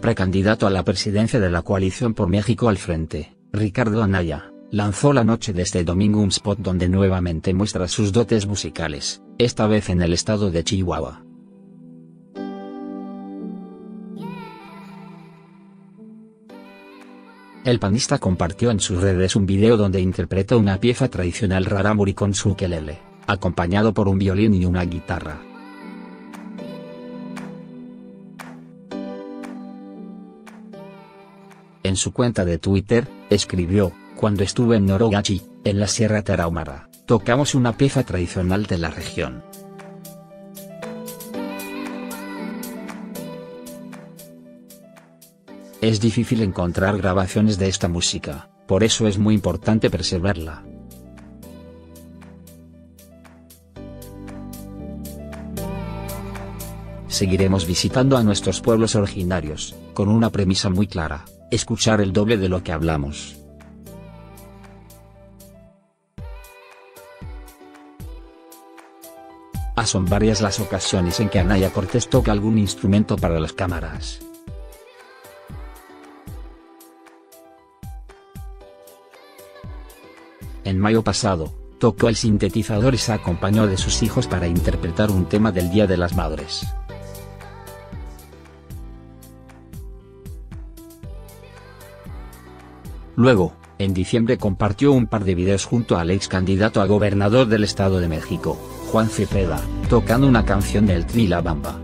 precandidato a la presidencia de la coalición por México al frente, Ricardo Anaya, lanzó la noche de este domingo un spot donde nuevamente muestra sus dotes musicales, esta vez en el estado de Chihuahua. El panista compartió en sus redes un video donde interpreta una pieza tradicional rarámuri con su acompañado por un violín y una guitarra. En su cuenta de Twitter, escribió, cuando estuve en Norogachi, en la Sierra Tarahumara, tocamos una pieza tradicional de la región. Es difícil encontrar grabaciones de esta música, por eso es muy importante preservarla. Seguiremos visitando a nuestros pueblos originarios, con una premisa muy clara, escuchar el doble de lo que hablamos. Son varias las ocasiones en que Anaya Cortés toca algún instrumento para las cámaras. En mayo pasado, tocó el sintetizador y se acompañó de sus hijos para interpretar un tema del Día de las Madres. Luego, en diciembre compartió un par de videos junto al ex candidato a gobernador del Estado de México, Juan Cepeda, tocando una canción del Bamba.